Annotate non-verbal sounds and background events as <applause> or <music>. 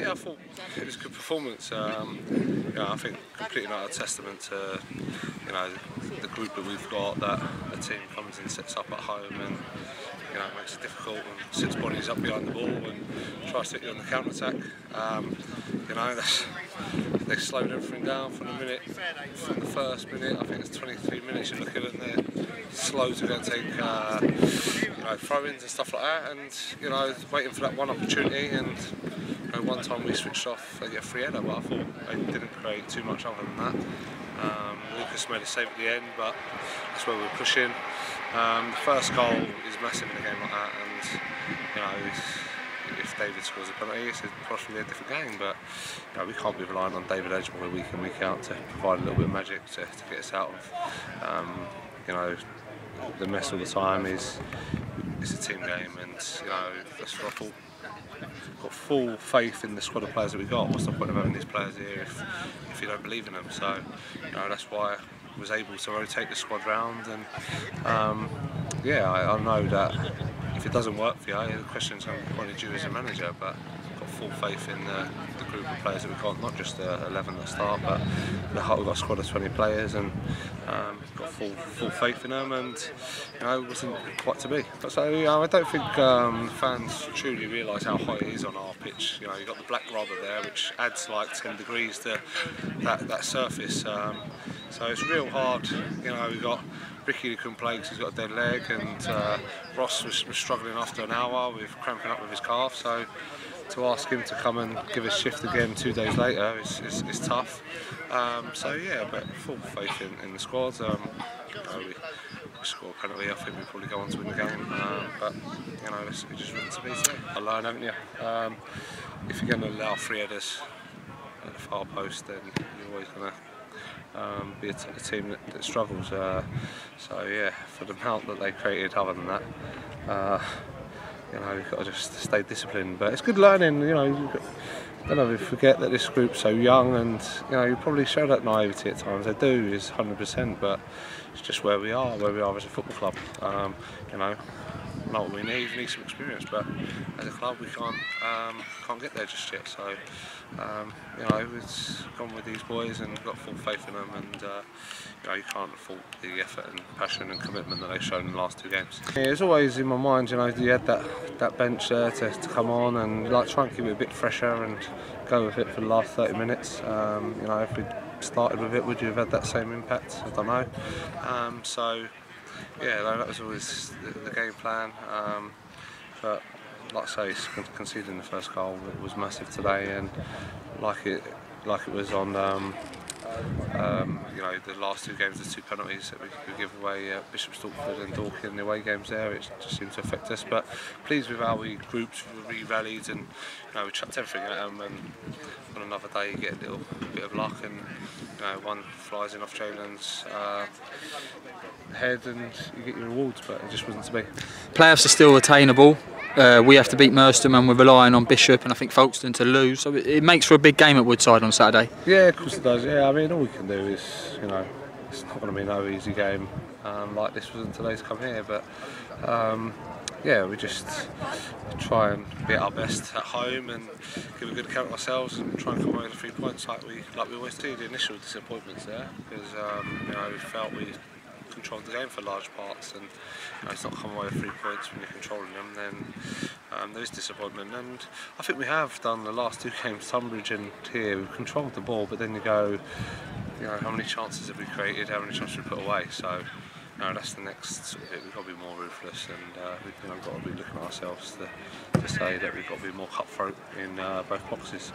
yeah, I thought it was a good performance. Um, you know, I think completely not a testament to you know the group that we've got. That the team comes and sets up at home and you know makes it difficult and sits bodies up behind the ball and tries to hit you on the counter attack. Um, you know, that's they slowed everything down from the minute, from the first minute. I think it's 23 minutes. you're looking at it and they're slow to go and take uh, you know throw-ins and stuff like that, and you know waiting for that one opportunity and know, one time we switched off, they get a free header, but I thought didn't create too much other than that. Um, Lucas made a save at the end, but that's where we were pushing. Um, the first goal is massive in a game like that, and you know, if David scores a penalty, it's possibly a different game. But you know, we can't be relying on David Edgemore week in week out to provide a little bit of magic to, to get us out of, um, you know, the mess all the time. Is it's a team game, and you know, that's what I thought got full faith in the squad of players that we got. What's the point of having these players here if, if you don't believe in them? So, you know, that's why I was able to rotate the squad round. And um, yeah, I, I, know that if it doesn't work for you, the question's going to be pointed at you as a manager. But full faith in the, the group of players that we've got, not just the 11 at the start, but the we've got a squad of 20 players and um, got full full faith in them, and you know, it wasn't quite to be. So you know, I don't think um, fans truly realise how hot it is on our pitch. You know, you've got the black rubber there, which adds like 10 degrees to that, that surface. Um, so it's real hard. You know, we've got Ricky because he's got a dead leg, and uh, Ross was, was struggling after an hour with cramping up with his calf. So to ask him to come and give a shift again two days later is, is, is tough. Um, so yeah, but full faith in, in the squad. Um, we score penalty, I think we probably go on to win the game. Um, but you know, it's, it just wouldn't to be today. Learn, haven't you? Um, if you're going to allow three headers at the far post, then you're always going to um, be a, team that, that struggles. Uh, so yeah, for the amount that they created, other than that. Uh, you know, you've got to just stay disciplined. But it's good learning, you know. I don't know you forget that this group's so young and you know you probably show that naivety at times. They do is 100%, but it's just where we are, where we are as a football club. Um, you know, not what we need. We need some experience, but as a club, we can't um, can't get there just yet. So, um, you know, we've gone with these boys and got full faith in them, and uh, you know, you can't fault the effort and passion and commitment that they've shown in the last two games. Yeah, it's always in my mind, you know, you had that that bench there to, to come on and like try and keep it a bit fresher and go with it for the last 30 minutes. Um, you know, if we started with it, would you have had that same impact? I don't know. Um, so yeah, that was always the, the game plan. Um, but like I say, conceding the first goal was massive today, and like it, like it was on. Um, um, you know, the last two games, the two penalties that we, we give away, uh, Bishop Stortford and Dorking, in the away games there, it just seemed to affect us. But pleased with how we grouped, we rallied, and you know, we chucked everything at them. And on another day, you get a little bit of luck, and you know, one flies in off Jalen's uh, head, and you get your rewards. But it just wasn't to be. Playoffs are still attainable. Uh, we have to beat Merstham and we're relying on Bishop and I think Folkestone to lose. So it, it, makes for a big game at Woodside on Saturday. Yeah, of course it does. Yeah, I mean, all we can do is, you know, it's not going to be no easy game um, like this was in today's come here, but um, yeah, we just try and be at our best at home and give a good account of ourselves and try and come away with three points like we like we always do. The initial disappointments there because um, you know we felt we controlled the game for large parts and you know, it's not come away with three points when you're controlling them then um, there is disappointment and I think we have done the last two <laughs> games Tonbridge and here we've controlled the ball but then you go you know how many chances have we created how many chances have we put away so know, that's the next sort of bit. We've got to be more ruthless and uh, we've got to be looking at ourselves to, to say that we've got to be more cutthroat in uh, both boxes.